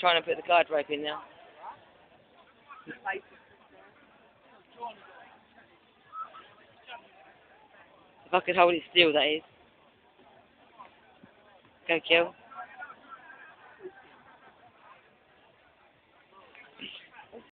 trying to put the guide rope in now. If I could hold it still, that is. Go, kill.